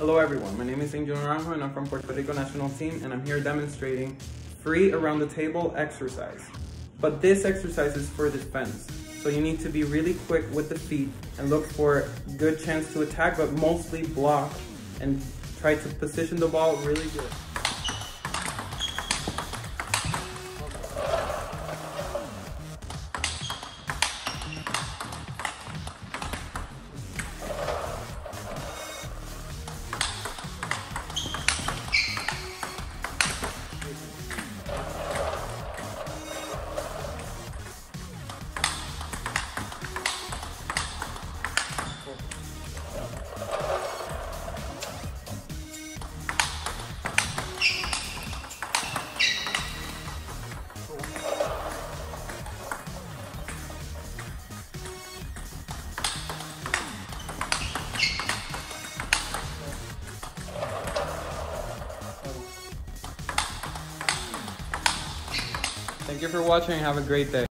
Hello everyone, my name is Angel Naranjo and I'm from Puerto Rico national team and I'm here demonstrating free around the table exercise. But this exercise is for defense. So you need to be really quick with the feet and look for good chance to attack, but mostly block and try to position the ball really good. Thank you for watching. Have a great day.